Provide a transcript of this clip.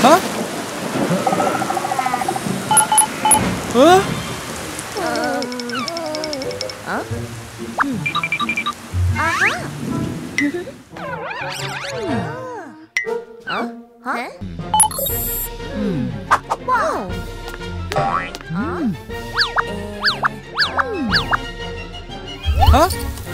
Huh? Huh? Um, huh? Hmm. Uh-huh. huh? Huh? Hmm. Wow. Huh? Huh?